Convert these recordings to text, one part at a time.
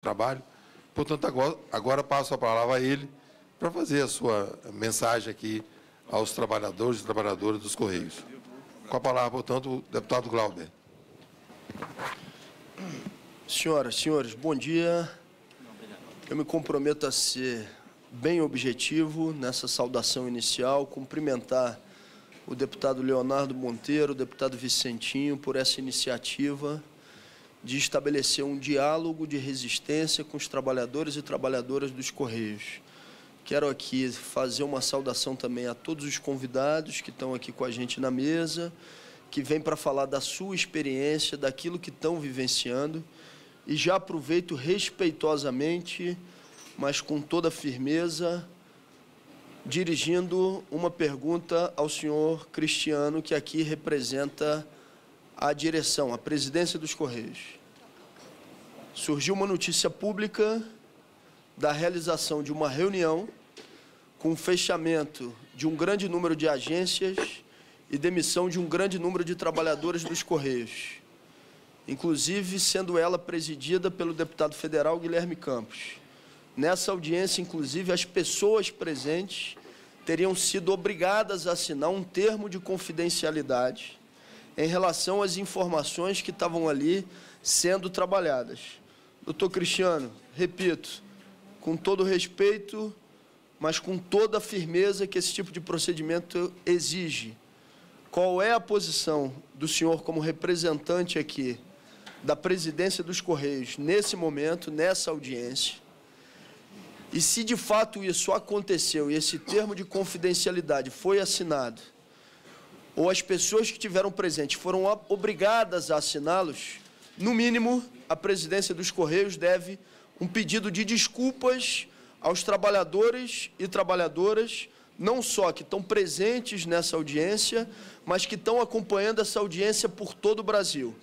trabalho. Portanto, agora, agora passo a palavra a ele para fazer a sua mensagem aqui aos trabalhadores e trabalhadoras dos Correios. Com a palavra, portanto, o deputado Glauber. Senhoras, senhores, bom dia. Eu me comprometo a ser bem objetivo nessa saudação inicial, cumprimentar o deputado Leonardo Monteiro, o deputado Vicentinho, por essa iniciativa de estabelecer um diálogo de resistência com os trabalhadores e trabalhadoras dos Correios. Quero aqui fazer uma saudação também a todos os convidados que estão aqui com a gente na mesa, que vêm para falar da sua experiência, daquilo que estão vivenciando, e já aproveito respeitosamente, mas com toda firmeza, dirigindo uma pergunta ao senhor Cristiano, que aqui representa a direção, a presidência dos Correios. Surgiu uma notícia pública da realização de uma reunião com o fechamento de um grande número de agências e demissão de um grande número de trabalhadores dos Correios, inclusive sendo ela presidida pelo deputado federal Guilherme Campos. Nessa audiência, inclusive, as pessoas presentes teriam sido obrigadas a assinar um termo de confidencialidade em relação às informações que estavam ali sendo trabalhadas. Doutor Cristiano, repito, com todo respeito, mas com toda a firmeza que esse tipo de procedimento exige. Qual é a posição do senhor como representante aqui da presidência dos Correios nesse momento, nessa audiência? E se de fato isso aconteceu e esse termo de confidencialidade foi assinado, ou as pessoas que tiveram presente foram obrigadas a assiná-los, no mínimo, a presidência dos Correios deve um pedido de desculpas aos trabalhadores e trabalhadoras, não só que estão presentes nessa audiência, mas que estão acompanhando essa audiência por todo o Brasil.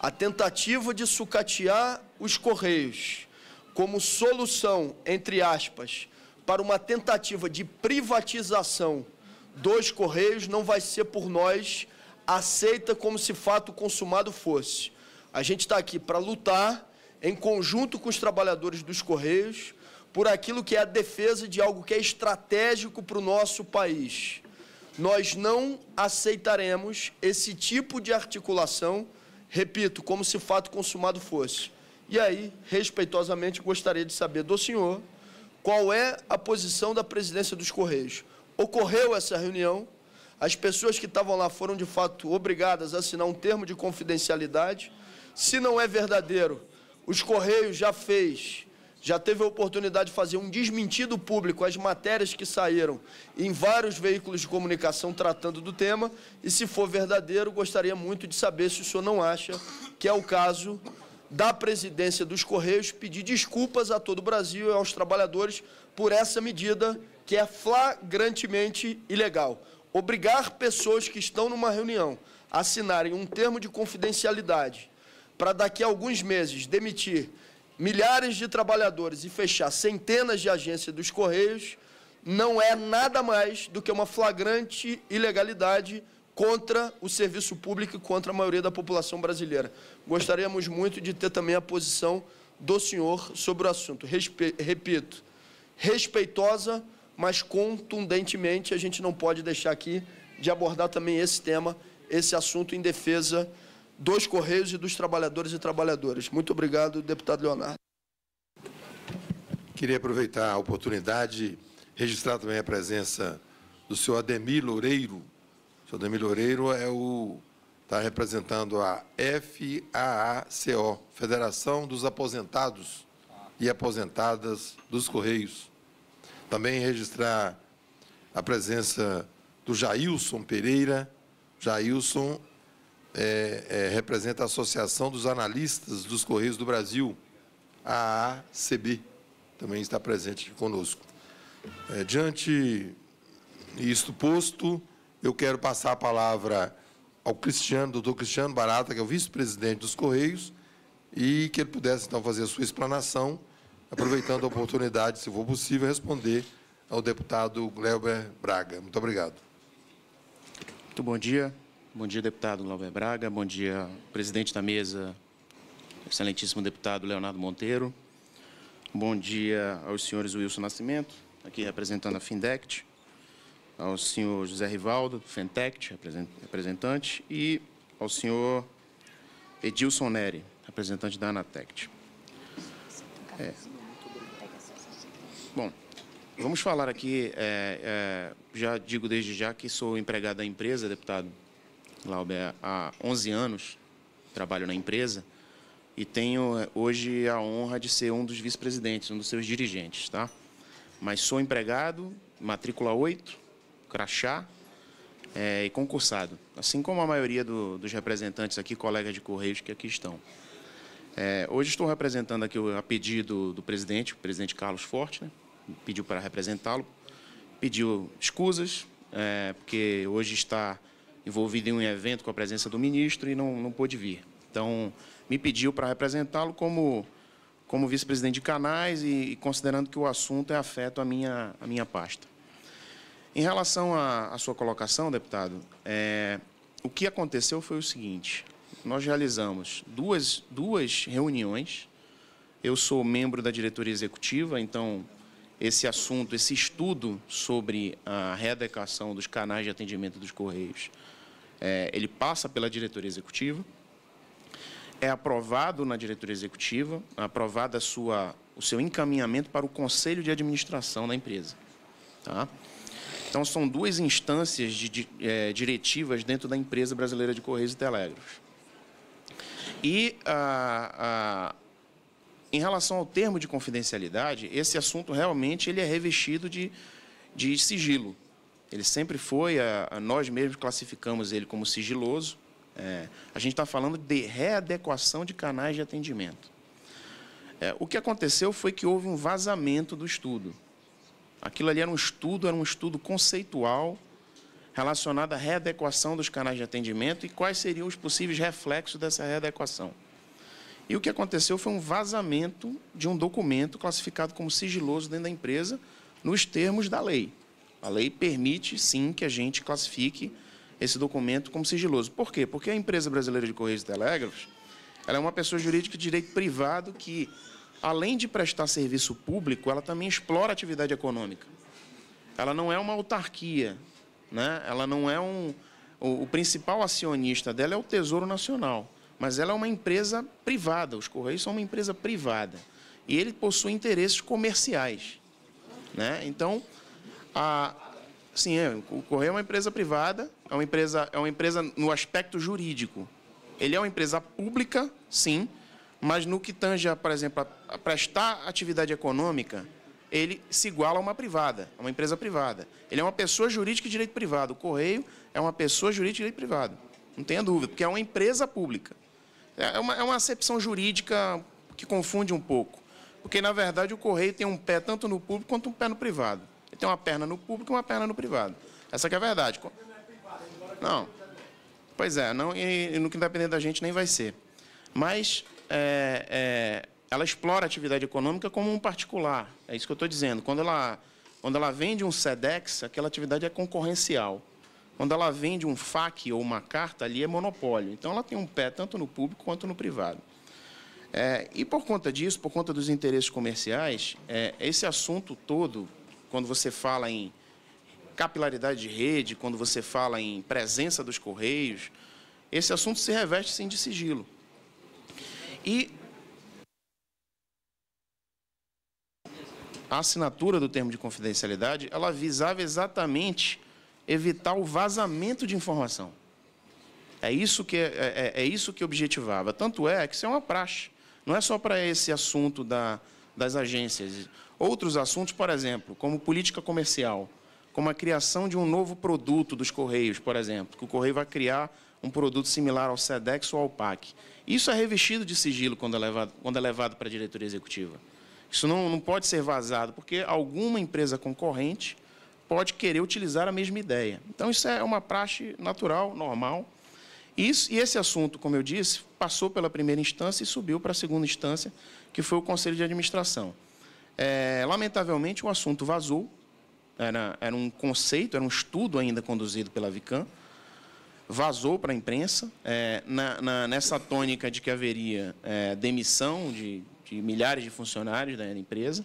A tentativa de sucatear os Correios como solução, entre aspas, para uma tentativa de privatização dos Correios não vai ser por nós aceita como se fato consumado fosse. A gente está aqui para lutar em conjunto com os trabalhadores dos Correios por aquilo que é a defesa de algo que é estratégico para o nosso país. Nós não aceitaremos esse tipo de articulação, repito, como se fato consumado fosse. E aí, respeitosamente, gostaria de saber do senhor qual é a posição da presidência dos Correios ocorreu essa reunião, as pessoas que estavam lá foram de fato obrigadas a assinar um termo de confidencialidade. Se não é verdadeiro, os Correios já fez, já teve a oportunidade de fazer um desmentido público às matérias que saíram em vários veículos de comunicação tratando do tema. E se for verdadeiro, gostaria muito de saber se o senhor não acha que é o caso da presidência dos Correios pedir desculpas a todo o Brasil e aos trabalhadores por essa medida que é flagrantemente ilegal. Obrigar pessoas que estão numa reunião a assinarem um termo de confidencialidade para daqui a alguns meses demitir milhares de trabalhadores e fechar centenas de agências dos Correios não é nada mais do que uma flagrante ilegalidade contra o serviço público e contra a maioria da população brasileira. Gostaríamos muito de ter também a posição do senhor sobre o assunto. Respe repito, respeitosa, mas contundentemente a gente não pode deixar aqui de abordar também esse tema, esse assunto em defesa dos Correios e dos trabalhadores e trabalhadoras. Muito obrigado, deputado Leonardo. Queria aproveitar a oportunidade registrar também a presença do senhor Ademir Loureiro. O senhor Ademir Loureiro é o está representando a FAACO, Federação dos Aposentados e Aposentadas dos Correios. Também registrar a presença do Jailson Pereira. Jailson é, é, representa a Associação dos Analistas dos Correios do Brasil, a AACB, também está presente conosco. É, diante isto posto, eu quero passar a palavra ao Cristiano, doutor Cristiano Barata, que é o vice-presidente dos Correios, e que ele pudesse, então, fazer a sua explanação aproveitando a oportunidade, se for possível, responder ao deputado Gleuber Braga. Muito obrigado. Muito bom dia. Bom dia, deputado Gleuber Braga. Bom dia, presidente da mesa, excelentíssimo deputado Leonardo Monteiro. Bom dia aos senhores Wilson Nascimento, aqui representando a Findect, ao senhor José Rivaldo, Fentect, representante, e ao senhor Edilson Neri, representante da Anatect. É. Bom, vamos falar aqui, é, é, já digo desde já que sou empregado da empresa, deputado Lauber, há 11 anos, trabalho na empresa, e tenho é, hoje a honra de ser um dos vice-presidentes, um dos seus dirigentes, tá? Mas sou empregado, matrícula 8, crachá é, e concursado, assim como a maioria do, dos representantes aqui, colegas de Correios que aqui estão. É, hoje estou representando aqui a pedido do presidente, o presidente Carlos Forte, né? Pediu para representá-lo, pediu escusas, é, porque hoje está envolvido em um evento com a presença do ministro e não, não pôde vir. Então, me pediu para representá-lo como, como vice-presidente de canais e, e, considerando que o assunto é afeto à minha, à minha pasta. Em relação à, sua colocação, deputado, é, o que aconteceu foi o seguinte: nós realizamos duas, duas reuniões. Eu sou membro da diretoria executiva, então esse assunto, esse estudo sobre a readequação dos canais de atendimento dos Correios, é, ele passa pela diretoria executiva é aprovado na diretoria executiva, aprovada sua, o seu encaminhamento para o conselho de administração da empresa. Tá? Então, são duas instâncias de, de é, diretivas dentro da empresa brasileira de Correios e Telégrafos. E, a, a, em relação ao termo de confidencialidade, esse assunto realmente ele é revestido de, de sigilo. Ele sempre foi, a, nós mesmos classificamos ele como sigiloso, é, a gente está falando de readequação de canais de atendimento. É, o que aconteceu foi que houve um vazamento do estudo. Aquilo ali era um estudo, era um estudo conceitual relacionado à readequação dos canais de atendimento e quais seriam os possíveis reflexos dessa readequação. E o que aconteceu foi um vazamento de um documento classificado como sigiloso dentro da empresa, nos termos da lei. A lei permite, sim, que a gente classifique esse documento como sigiloso. Por quê? Porque a empresa brasileira de Correios e Telégrafos ela é uma pessoa jurídica de direito privado que, além de prestar serviço público, ela também explora atividade econômica. Ela não é uma autarquia, né? ela não é um. O, o principal acionista dela é o Tesouro Nacional, mas ela é uma empresa privada. Os Correios são uma empresa privada. E ele possui interesses comerciais. Né? Então, a, Sim, é, o Correio é uma empresa privada, é uma empresa, é uma empresa no aspecto jurídico. Ele é uma empresa pública, sim, mas no que tange, por exemplo, a, a prestar atividade econômica, ele se iguala a uma privada, a uma empresa privada. Ele é uma pessoa jurídica de direito privado. O Correio é uma pessoa jurídica de direito privado. Não tenha dúvida, porque é uma empresa pública. É uma, é uma acepção jurídica que confunde um pouco. Porque, na verdade, o Correio tem um pé tanto no público quanto um pé no privado. Ele tem uma perna no público e uma perna no privado. Essa é a verdade. Não. Pois é, não, e, e no que depender da gente nem vai ser. Mas é, é, ela explora a atividade econômica como um particular. É isso que eu estou dizendo. Quando ela, quando ela vende um SEDEX, aquela atividade é concorrencial. Quando ela vende um FAQ ou uma carta, ali é monopólio. Então, ela tem um pé tanto no público quanto no privado. É, e por conta disso, por conta dos interesses comerciais, é, esse assunto todo quando você fala em capilaridade de rede, quando você fala em presença dos correios, esse assunto se reveste sim de sigilo. E a assinatura do termo de confidencialidade, ela visava exatamente evitar o vazamento de informação. É isso que, é, é, é isso que objetivava. Tanto é que isso é uma praxe. Não é só para esse assunto da, das agências. Outros assuntos, por exemplo, como política comercial, como a criação de um novo produto dos Correios, por exemplo, que o Correio vai criar um produto similar ao SEDEX ou ao PAC. Isso é revestido de sigilo quando é levado, quando é levado para a diretoria executiva. Isso não, não pode ser vazado, porque alguma empresa concorrente pode querer utilizar a mesma ideia. Então, isso é uma praxe natural, normal. Isso, e esse assunto, como eu disse, passou pela primeira instância e subiu para a segunda instância, que foi o Conselho de Administração. É, lamentavelmente, o assunto vazou. Era, era um conceito, era um estudo ainda conduzido pela Vicam. Vazou para a imprensa, é, na, na, nessa tônica de que haveria é, demissão de, de milhares de funcionários da empresa,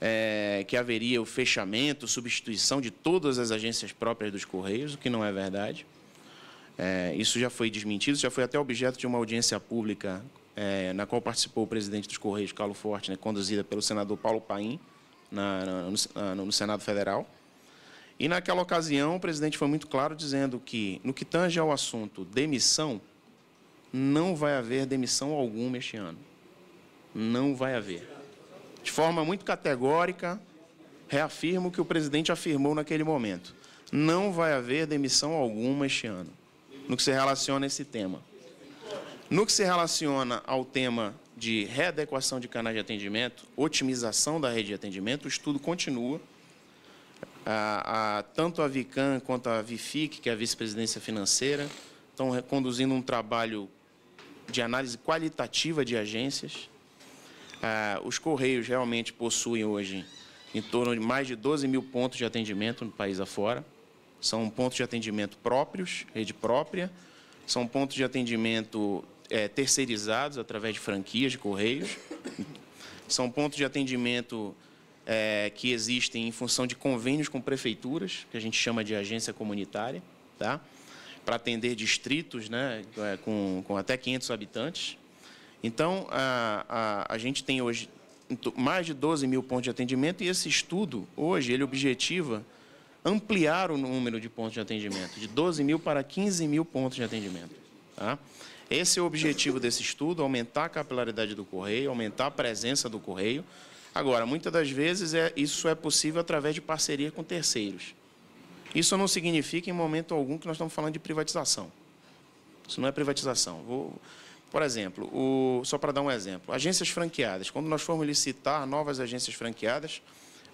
é, que haveria o fechamento, substituição de todas as agências próprias dos Correios, o que não é verdade. É, isso já foi desmentido, já foi até objeto de uma audiência pública é, na qual participou o presidente dos Correios, Carlos Forte, né, conduzida pelo senador Paulo Paim, na, na, no, no Senado Federal. E naquela ocasião, o presidente foi muito claro dizendo que, no que tange ao assunto demissão, não vai haver demissão alguma este ano. Não vai haver. De forma muito categórica, reafirmo o que o presidente afirmou naquele momento. Não vai haver demissão alguma este ano, no que se relaciona a esse tema. No que se relaciona ao tema de readequação de canais de atendimento, otimização da rede de atendimento, o estudo continua. A, a, tanto a VICAM quanto a VIFIC, que é a vice-presidência financeira, estão conduzindo um trabalho de análise qualitativa de agências. Ah, os Correios realmente possuem hoje em torno de mais de 12 mil pontos de atendimento no país afora. São pontos de atendimento próprios, rede própria, são pontos de atendimento é, terceirizados através de franquias de Correios, são pontos de atendimento é, que existem em função de convênios com prefeituras, que a gente chama de agência comunitária, tá? para atender distritos né, é, com, com até 500 habitantes. Então, a, a, a gente tem hoje mais de 12 mil pontos de atendimento e esse estudo, hoje, ele objetiva ampliar o número de pontos de atendimento, de 12 mil para 15 mil pontos de atendimento. Tá? Esse é o objetivo desse estudo, aumentar a capilaridade do correio, aumentar a presença do correio. Agora, muitas das vezes é, isso é possível através de parceria com terceiros. Isso não significa, em momento algum, que nós estamos falando de privatização. Isso não é privatização. Vou, por exemplo, o, só para dar um exemplo, agências franqueadas. Quando nós formos licitar novas agências franqueadas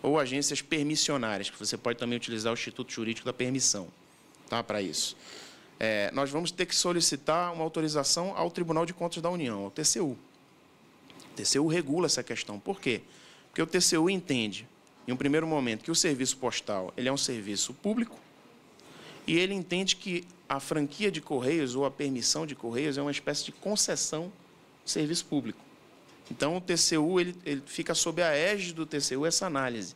ou agências permissionárias, que você pode também utilizar o Instituto Jurídico da Permissão tá, para isso. É, nós vamos ter que solicitar uma autorização ao Tribunal de Contas da União, ao TCU. O TCU regula essa questão. Por quê? Porque o TCU entende em um primeiro momento, que o serviço postal ele é um serviço público e ele entende que a franquia de correios ou a permissão de correios é uma espécie de concessão de serviço público. Então, o TCU ele, ele fica sob a égide do TCU essa análise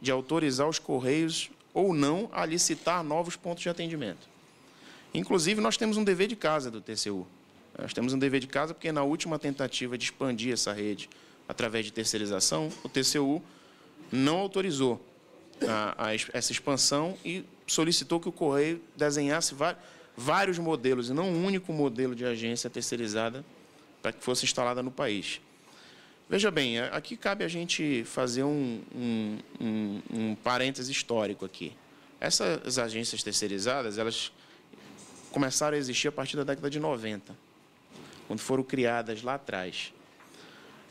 de autorizar os correios ou não a licitar novos pontos de atendimento. Inclusive, nós temos um dever de casa do TCU. Nós temos um dever de casa porque, na última tentativa de expandir essa rede através de terceirização, o TCU não autorizou a, a, essa expansão e solicitou que o Correio desenhasse vários modelos, e não um único modelo de agência terceirizada para que fosse instalada no país. Veja bem, aqui cabe a gente fazer um, um, um, um parêntese histórico aqui. Essas agências terceirizadas, elas começaram a existir a partir da década de 90, quando foram criadas lá atrás.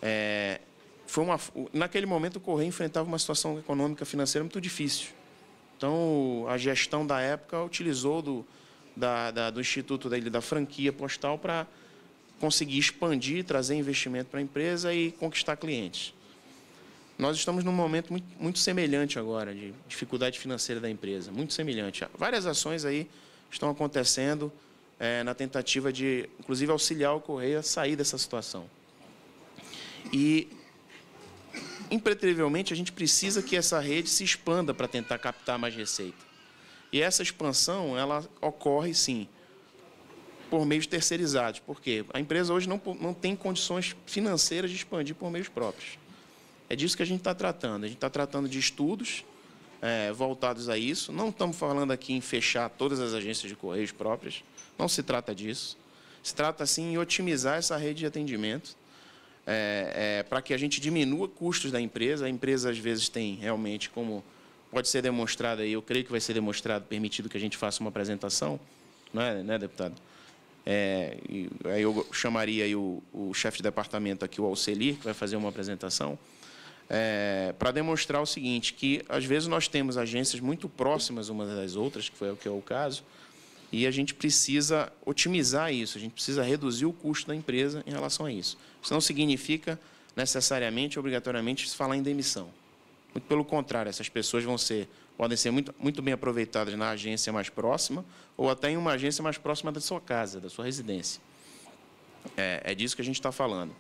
É, foi uma, naquele momento o Correio enfrentava uma situação econômica financeira muito difícil. Então, a gestão da época utilizou do, da, da, do Instituto da, da franquia postal para conseguir expandir, trazer investimento para a empresa e conquistar clientes. Nós estamos num momento muito, muito semelhante agora, de dificuldade financeira da empresa, muito semelhante. Várias ações aí estão acontecendo é, na tentativa de, inclusive, auxiliar o Correio a sair dessa situação. E impreterivelmente, a gente precisa que essa rede se expanda para tentar captar mais receita. E essa expansão, ela ocorre, sim, por meios terceirizados. Por quê? A empresa hoje não, não tem condições financeiras de expandir por meios próprios. É disso que a gente está tratando. A gente está tratando de estudos é, voltados a isso. Não estamos falando aqui em fechar todas as agências de correios próprias. Não se trata disso. Se trata, sim, em otimizar essa rede de atendimento é, é, para que a gente diminua custos da empresa. A empresa, às vezes, tem realmente, como pode ser demonstrado aí, eu creio que vai ser demonstrado, permitido que a gente faça uma apresentação, não é, né, deputado? É, aí eu chamaria aí o, o chefe de departamento aqui, o Alcelir, que vai fazer uma apresentação, é, para demonstrar o seguinte, que às vezes nós temos agências muito próximas umas das outras, que foi o que é o caso, e a gente precisa otimizar isso, a gente precisa reduzir o custo da empresa em relação a isso. Isso não significa necessariamente, obrigatoriamente, falar em demissão. Muito pelo contrário, essas pessoas vão ser, podem ser muito, muito bem aproveitadas na agência mais próxima ou até em uma agência mais próxima da sua casa, da sua residência. É, é disso que a gente está falando.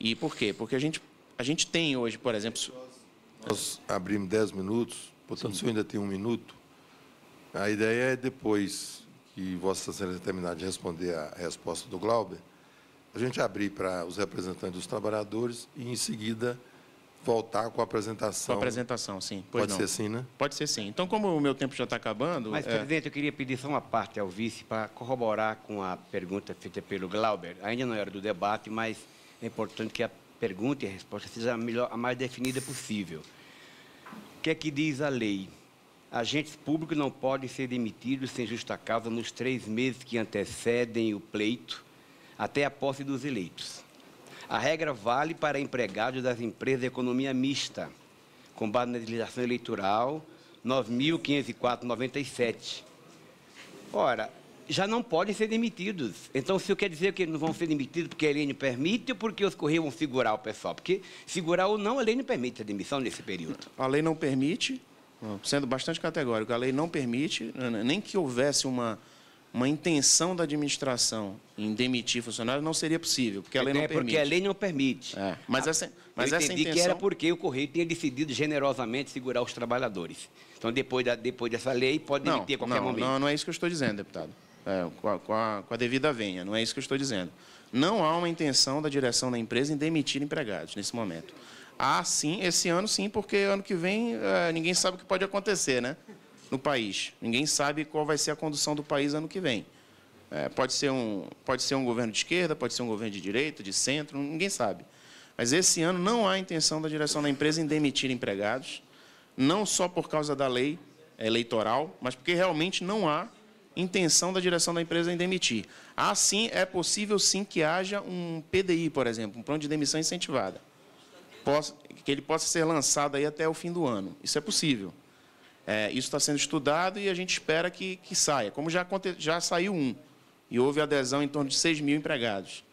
E por quê? Porque a gente, a gente tem hoje, por exemplo... Nós abrimos 10 minutos, portanto, Sim. o senhor ainda tem um minuto. A ideia é depois que Vossa Excelência terminar de responder a resposta do Glauber, a gente abrir para os representantes dos trabalhadores e, em seguida, voltar com a apresentação. Com a apresentação, sim. Pois Pode não. ser assim, né? Pode ser sim. Então, como o meu tempo já está acabando... Mas, é... presidente, eu queria pedir só uma parte ao vice para corroborar com a pergunta feita pelo Glauber. Ainda não era do debate, mas é importante que a pergunta e a resposta seja a, melhor, a mais definida possível. O que é que diz a lei? Agentes públicos não podem ser demitidos sem justa causa nos três meses que antecedem o pleito até a posse dos eleitos. A regra vale para empregados das empresas de economia mista, com base na legislação eleitoral 9.504-97. Ora, já não podem ser demitidos. Então, se eu quer dizer que eles não vão ser demitidos porque a lei não permite ou porque os Correios vão segurar o pessoal? Porque segurar ou não, a lei não permite a demissão nesse período. A lei não permite, sendo bastante categórico, a lei não permite, nem que houvesse uma, uma intenção da administração em demitir funcionários, não seria possível, porque a lei não é, permite. Porque a lei não permite. É, mas essa, mas eu essa entendi intenção... que era porque o Correio tinha decidido generosamente segurar os trabalhadores. Então, depois, da, depois dessa lei, pode demitir não, a qualquer não, momento. Não, não é isso que eu estou dizendo, deputado. É, com, a, com, a, com a devida venha, não é isso que eu estou dizendo. Não há uma intenção da direção da empresa em demitir empregados nesse momento. Ah, sim, esse ano sim, porque ano que vem é, ninguém sabe o que pode acontecer, né? No país. Ninguém sabe qual vai ser a condução do país ano que vem. É, pode, ser um, pode ser um governo de esquerda, pode ser um governo de direita, de centro, ninguém sabe. Mas esse ano não há intenção da direção da empresa em demitir empregados, não só por causa da lei eleitoral, mas porque realmente não há intenção da direção da empresa em demitir. Assim, é possível sim que haja um PDI, por exemplo, um plano de demissão incentivada possa, que ele possa ser lançado aí até o fim do ano. Isso é possível. É, isso está sendo estudado e a gente espera que, que saia. Como já, já saiu um, e houve adesão em torno de 6 mil empregados.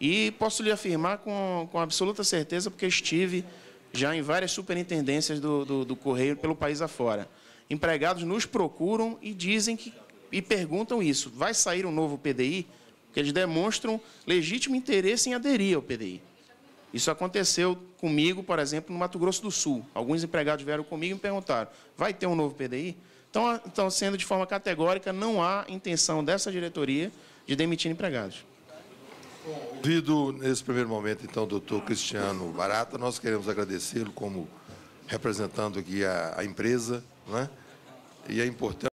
E posso lhe afirmar com, com absoluta certeza, porque estive já em várias superintendências do, do, do Correio pelo país afora. Empregados nos procuram e dizem que e perguntam isso: vai sair um novo PDI? Porque eles demonstram legítimo interesse em aderir ao PDI. Isso aconteceu comigo, por exemplo, no Mato Grosso do Sul. Alguns empregados vieram comigo e me perguntaram: vai ter um novo PDI? Então, então, sendo de forma categórica, não há intenção dessa diretoria de demitir empregados. Ouvido nesse primeiro momento, então, doutor Cristiano Barata, nós queremos agradecê-lo como representando aqui a, a empresa, né? e é importante.